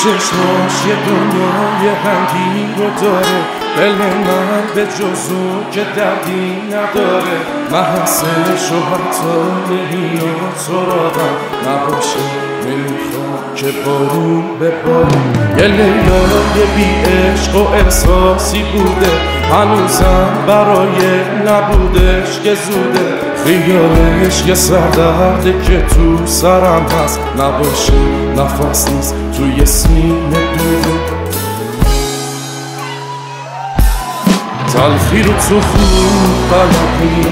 چشماش یه دنیای رنگی رو داره. دل من به جزو که دردی نداره. محسش و حتی نمیاد سراغم نباشه نمی‌خوام که بارون به بارون. یه لیلای بی عشق و احساسی بوده. هنوزم برای نبودش که زوده. خیالش یه سردرده که تو سرم هست. نباشه نفس نیست توی سینه دوده تلخی رو تو خوب بلدی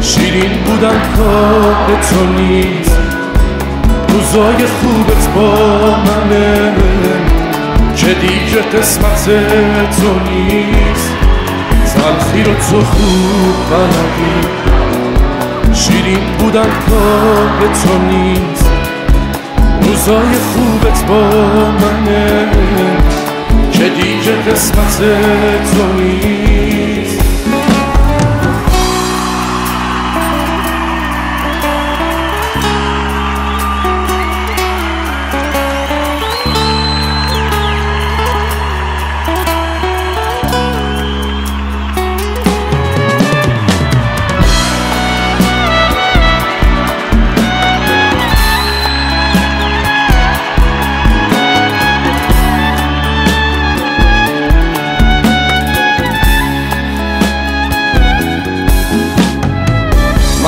شیرین بودن کار تو نیست. روزای خوبت با منه. که دیگه قسمت تو نیست. تلخی رو تو خوب بلدی شیرین بودن کار تو نیست. روزای خوبت با منه. که دیگه قسمت تو نیست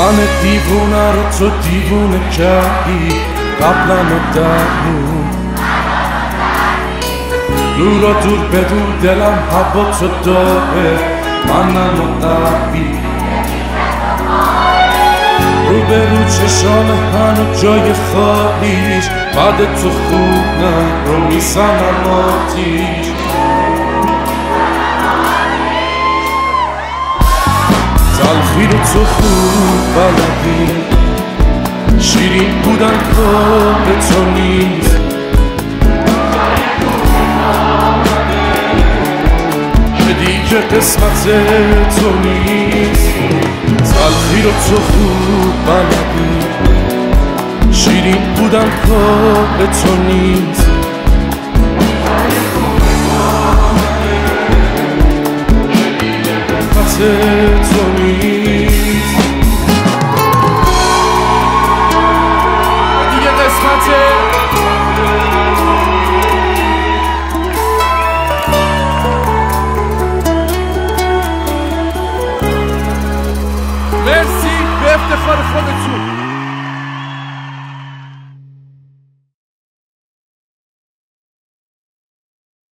من دیوونه رو تو دیوونه کردی قبلا درمون دور و دور بدون دلم هوا تو داره منم و قلبی رو به رو چشام هنو جای خالیش بعد تو خونم رو میسنم آتیش تلخی رو تو خوب بلدی. شیرین بودن کار تو نیست. که دیگه قسمت تو نیست. تلخی رو تو خوب بلدی. شیرین بودن تو for the truth.